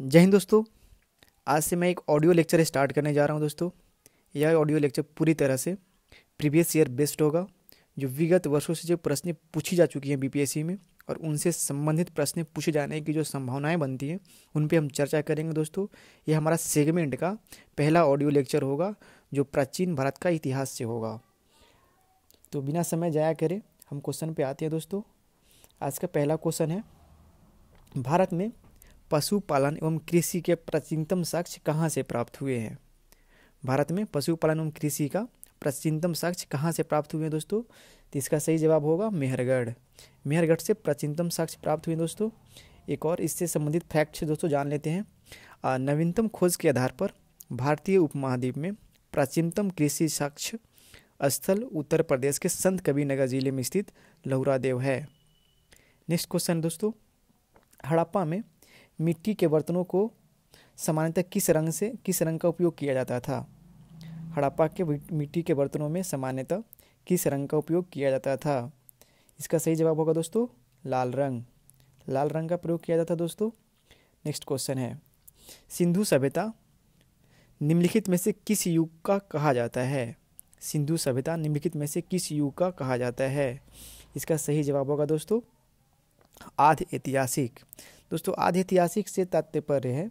जय हिंद दोस्तों। आज से मैं एक ऑडियो लेक्चर स्टार्ट करने जा रहा हूँ दोस्तों। यह ऑडियो लेक्चर पूरी तरह से प्रीवियस ईयर बेस्ड होगा, जो विगत वर्षों से जो प्रश्न पूछी जा चुकी हैं बीपीएससी में और उनसे संबंधित प्रश्न पूछे जाने की जो संभावनाएँ बनती हैं, उन पर हम चर्चा करेंगे दोस्तों। ये हमारा सेगमेंट का पहला ऑडियो लेक्चर होगा, जो प्राचीन भारत का इतिहास से होगा। तो बिना समय जाया करें, हम क्वेश्चन पे आते हैं दोस्तों। आज का पहला क्वेश्चन है, भारत में पशुपालन एवं कृषि के प्राचीनतम साक्ष्य कहाँ से प्राप्त हुए हैं? भारत में पशुपालन एवं कृषि का प्राचीनतम साक्ष्य कहाँ से प्राप्त हुए हैं दोस्तों? तो इसका सही जवाब होगा मेहरगढ़। मेहरगढ़ से प्राचीनतम साक्ष्य प्राप्त हुए दोस्तों। एक और इससे संबंधित फैक्ट दोस्तों जान लेते हैं। नवीनतम खोज के आधार पर भारतीय उपमहाद्वीप में प्राचीनतम कृषि साक्ष्य स्थल उत्तर प्रदेश के संत कबीरनगर ज़िले में स्थित लहुरा देव है। नेक्स्ट क्वेश्चन दोस्तों। हड़प्पा में मिट्टी के बर्तनों को सामान्यतः किस रंग से, किस रंग का उपयोग किया जाता था? हड़प्पा के मिट्टी के बर्तनों में सामान्यतः किस रंग का उपयोग किया जाता था? इसका सही जवाब होगा दोस्तों, लाल रंग। लाल रंग का प्रयोग किया जाता दोस्तों। नेक्स्ट क्वेश्चन है। सिंधु सभ्यता निम्नलिखित में से किस युग का कहा जाता है? सिंधु सभ्यता निम्नलिखित में से किस युग का कहा जाता है? इसका सही जवाब होगा दोस्तों आध ऐतिहासिक। दोस्तों आधि ऐतिहासिक से तात्पर्य है।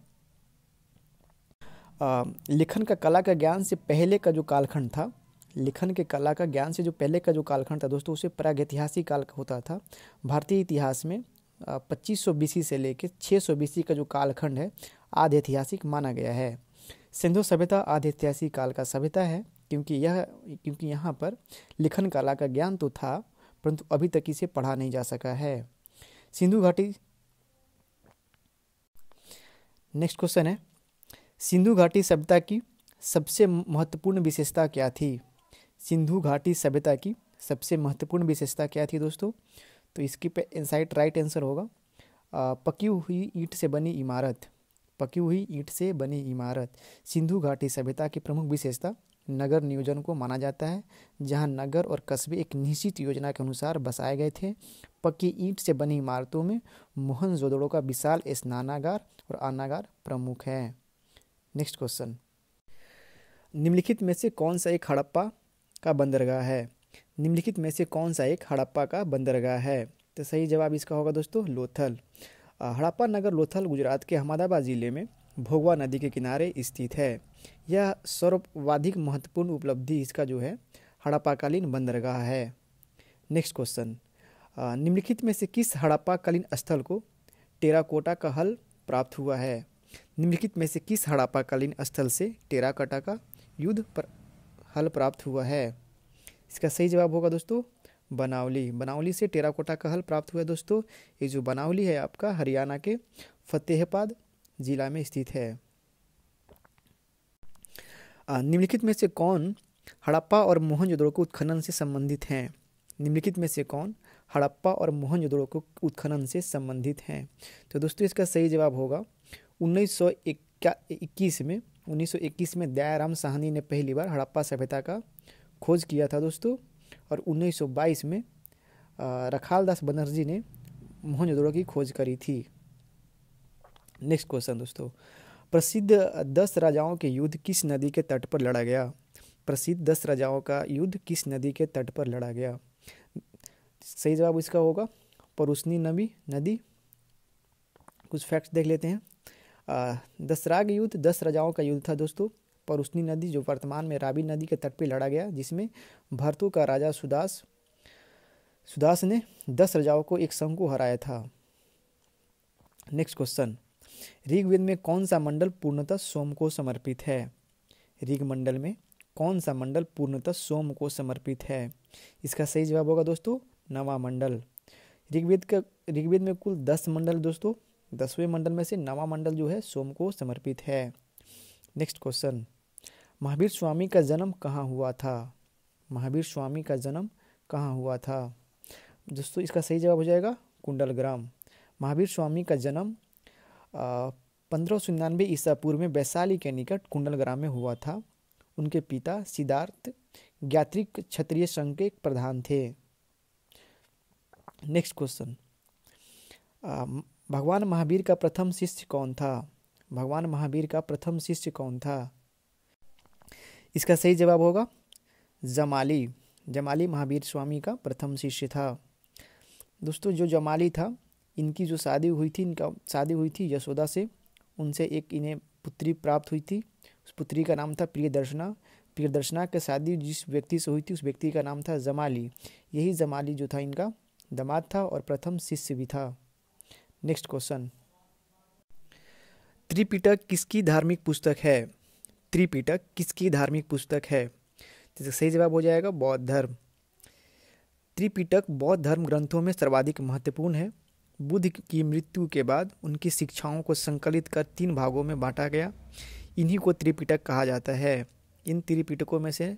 आ, लिखन का कला का ज्ञान से पहले का जो कालखंड था लिखन के कला का ज्ञान से जो पहले का जो कालखंड था दोस्तों उसे प्रागैतिहासिक काल होता था। भारतीय इतिहास में पच्चीस सौ बीसी से लेकर छः सौ बीसी का जो कालखंड है आधि ऐतिहासिक माना गया है। सिंधु सभ्यता आधि ऐतिहासिक काल का सभ्यता है क्योंकि यह क्योंकि यहाँ पर लिखन कला का ज्ञान तो था परंतु अभी तक इसे पढ़ा नहीं जा सका है। सिंधु घाटी नेक्स्ट क्वेश्चन है, सिंधु घाटी सभ्यता की सबसे महत्वपूर्ण विशेषता क्या थी? सिंधु घाटी सभ्यता की सबसे महत्वपूर्ण विशेषता क्या थी दोस्तों? तो इसकी पे इंसाइट राइट आंसर होगा। पकी हुई ईंट से बनी इमारत। पकी हुई ईंट से बनी इमारत। सिंधु घाटी सभ्यता की प्रमुख विशेषता नगर नियोजन को माना जाता है, जहाँ नगर और कस्बे एक निश्चित योजना के अनुसार बसाए गए थे। पक्की ईंट से बनी इमारतों में मोहन जोदड़ों का विशाल स्नानागार और आनागार प्रमुख है। नेक्स्ट क्वेश्चन निम्नलिखित में से कौन सा एक हड़प्पा का बंदरगाह है? निम्नलिखित में से कौन सा एक हड़प्पा का बंदरगाह है? तो सही जवाब इसका होगा दोस्तों, लोथल। हड़प्पा नगर लोथल गुजरात के अहमदाबाद ज़िले में भोगवा नदी के किनारे स्थित है। यह सर्वाधिक महत्वपूर्ण उपलब्धि इसका जो है, हड़प्पाकालीन बंदरगाह है। नेक्स्ट क्वेश्चन निम्नलिखित में से किस हड़प्पाकालीन स्थल को टेराकोटा का हल प्राप्त हुआ है? निम्नलिखित में से किस हड़प्पाकालीन स्थल से टेराकोटा का युद्ध पर हल प्राप्त हुआ है? इसका सही जवाब होगा दोस्तों, बनावली। बनावली से टेराकोटा का हल प्राप्त हुआ है दोस्तों। ये जो बनावली है आपका, हरियाणा के फतेहबाद जिला में स्थित है। निम्नलिखित में से कौन हड़प्पा और मोहनजोदड़ो के उत्खनन से संबंधित हैं? निम्नलिखित में से कौन हड़प्पा और मोहनजोदड़ो के उत्खनन से संबंधित हैं? तो दोस्तों, इसका सही जवाब होगा उन्नीस इक्कीस में 1921 में दयाराम साहनी ने पहली बार हड़प्पा सभ्यता का खोज किया था दोस्तों, और 1922 में रखाल दास बनर्जी ने मोहनजोदड़ो की खोज करी थी। नेक्स्ट क्वेश्चन दोस्तों प्रसिद्ध दस राजाओं के युद्ध किस नदी के तट पर लड़ा गया? प्रसिद्ध दस राजाओं का युद्ध किस नदी के तट पर लड़ा गया? सही जवाब इसका होगा, परुसनी नबी नदी। कुछ फैक्ट्स देख लेते हैं। दसराग युद्ध दस राजाओं का युद्ध था दोस्तों। परुसनी नदी जो वर्तमान में राबी नदी के तट पर लड़ा गया, जिसमें भरतू का राजा सुदास सुदास ने दस राजाओं को एक संघ को हराया था। नेक्स्ट क्वेश्चन ऋग्वेद में कौन सा मंडल पूर्णतः सोम को समर्पित है? ऋग मंडल में कौन सा मंडल पूर्णतः सोम को समर्पित है? इसका सही जवाब होगा दोस्तों, नवा मंडल। ऋग्वेद का, ऋग्वेद में कुल दस मंडल दोस्तों, दसवें मंडल में से नवा मंडल जो है सोम को समर्पित है। Next question. महावीर स्वामी का जन्म कहाँ हुआ था? महावीर स्वामी का जन्म कहाँ हुआ था? दोस्तों, इसका सही जवाब हो जाएगा कुंडल ग्राम महावीर स्वामी का जन्म पंद्रह सौ निन्यानवे ईसा पूर्व में वैशाली के निकट कुंडल ग्राम में हुआ था। उनके पिता सिद्धार्थ ज्ञात्रिक क्षत्रिय संघ के प्रधान थे। नेक्स्ट क्वेश्चन भगवान महावीर का प्रथम शिष्य कौन था? भगवान महावीर का प्रथम शिष्य कौन था? इसका सही जवाब होगा जमाली। जमाली महावीर स्वामी का प्रथम शिष्य था। दोस्तों, जो जमाली था इनकी जो शादी हुई थी, इनका शादी हुई थी यशोदा से, उनसे एक इन्हें पुत्री प्राप्त हुई थी। उस पुत्री का नाम था प्रियदर्शना। प्रियदर्शना की शादी जिस व्यक्ति से हुई थी, उस व्यक्ति का नाम था जमाली। यही जमाली जो था इनका, दमाद था और प्रथम शिष्य भी था। Next question. त्रिपिटक किसकी धार्मिक पुस्तक है? त्रिपिटक किसकी धार्मिक पुस्तक है? तो सही जवाब हो जाएगा बौद्ध धर्म। त्रिपिटक बौद्ध धर्म ग्रंथों में सर्वाधिक महत्वपूर्ण है। बुद्ध की मृत्यु के बाद उनकी शिक्षाओं को संकलित कर तीन भागों में बांटा गया। इन्हीं को त्रिपिटक कहा जाता है। इन त्रिपिटकों में से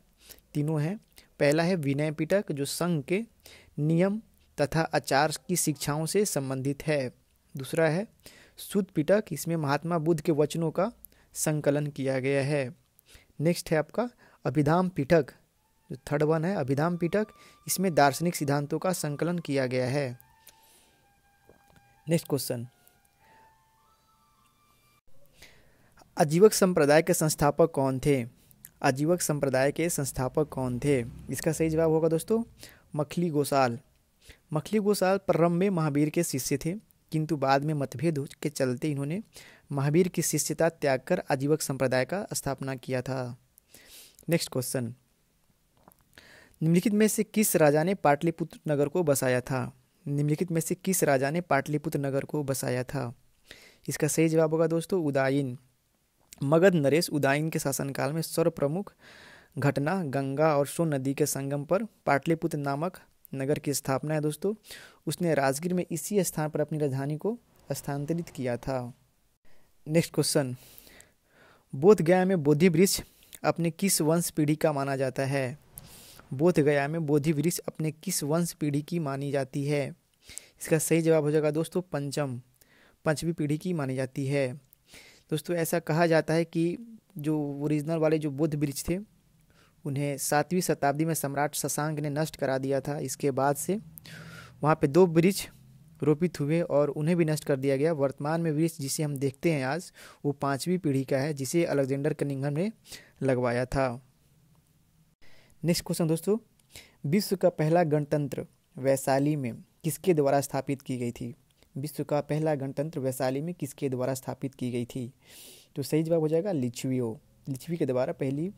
तीनों हैं। पहला है विनय पिटक, जो संघ के नियम तथा आचार की शिक्षाओं से संबंधित है। दूसरा है सुद पिटक, इसमें महात्मा बुद्ध के वचनों का संकलन किया गया है। नेक्स्ट है आपका अभिधाम पिटक, जो थर्ड वन है। अभिधाम पिटक, इसमें दार्शनिक सिद्धांतों का संकलन किया गया है। नेक्स्ट क्वेश्चन आजीवक संप्रदाय के संस्थापक कौन थे? आजीवक संप्रदाय के संस्थापक कौन थे? इसका सही जवाब होगा दोस्तों, मखली गोसाल। मखली गोसाल प्रारंभ में महावीर के शिष्य थे, किंतु बाद में मतभेद के चलते इन्होंने महावीर की शिष्यता त्याग कर आजीवक संप्रदाय का स्थापना किया था। नेक्स्ट क्वेश्चन निम्नलिखित में से किस राजा ने पाटलिपुत्र नगर को बसाया था? निम्नलिखित में से किस राजा ने पाटलिपुत्र नगर को बसाया था? इसका सही जवाब होगा दोस्तों, उदायन। मगध, नरेश, उदायन के शासनकाल में सर्व प्रमुख घटना गंगा और सोन नदी के संगम पर पाटलिपुत्र नामक नगर की स्थापना है दोस्तों। उसने राजगीर में इसी स्थान पर अपनी राजधानी को स्थानांतरित किया था। Next question. बोध गया में बोधि वृक्ष अपने किस वंश पीढ़ी का माना जाता है? बोध गया में बोधि वृक्ष अपने किस वंश पीढ़ी की मानी जाती है? इसका सही जवाब हो जाएगा दोस्तों पंचम। पंचवी पीढ़ी की मानी जाती है। दोस्तों ऐसा कहा जाता है कि जो ओरिजिनल वाले जो बुद्ध वृक्ष थे, उन्हें सातवीं शताब्दी में सम्राट शशांक ने नष्ट करा दिया था। इसके बाद से वहाँ पे दो वृक्ष रोपित हुए और उन्हें भी नष्ट कर दिया गया। वर्तमान में वृक्ष जिसे हम देखते हैं आज, वो पाँचवीं पीढ़ी का है, जिसे अलेक्जेंडर कनिंगम ने लगवाया था। नेक्स्ट क्वेश्चन दोस्तों, विश्व का पहला गणतंत्र वैशाली में। किसके द्वारा स्थापित की गई थी? विश्व का पहला गणतंत्र वैशाली में किसके द्वारा स्थापित की गई थी? तो सही जवाब हो जाएगा लिच्छवियों। लिच्छवी के द्वारा पहली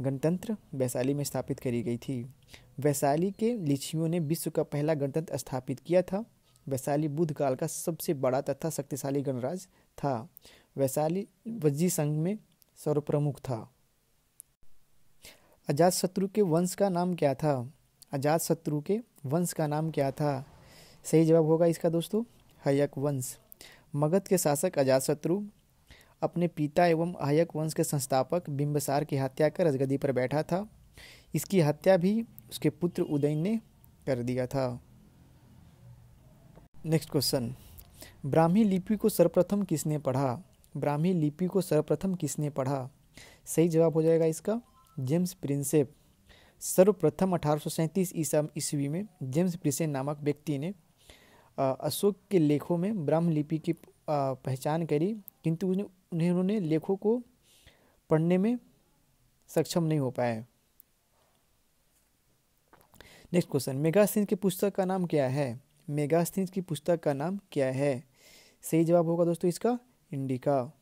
गणतंत्र वैशाली में स्थापित करी गई थी। वैशाली के लिच्छवियों ने विश्व का पहला गणतंत्र स्थापित किया था। वैशाली बुद्ध काल का सबसे बड़ा तथा शक्तिशाली गणराज्य था। वैशाली वज्जी संघ में सर्वप्रमुख था। अजात शत्रु के वंश का नाम क्या था? अजात शत्रु के वंश का नाम क्या था? सही जवाब होगा इसका, दोस्तों। हयक वंश। मगध के शासक अजातशत्रु, अपने पिता एवं हयक वंश के संस्थापक बिंबसार की हत्या कर राजगद्दी पर बैठा था। इसकी हत्या भी उसके पुत्र उदयन ने कर दिया था। Next question. ब्राह्मी लिपि को सर्वप्रथम किसने पढ़ा? ब्राह्मी लिपि को सर्वप्रथम किसने पढ़ा? सही जवाब हो जाएगा इसका, जेम्स प्रिंसेप। सर्वप्रथम अठारह सौ सैंतीस ईसा ईस्वी में जेम्स प्रिंसेप नामक व्यक्ति ने अशोक के लेखों में ब्राह्म लिपि की पहचान करी, किंतु उन्हें उन्होंने लेखों को पढ़ने में सक्षम नहीं हो पाए नेक्स्ट क्वेश्चन मेगास्थिन की पुस्तक का नाम क्या है? मेगास्थिन की पुस्तक का नाम क्या है? सही जवाब होगा दोस्तों इसका, इंडिका।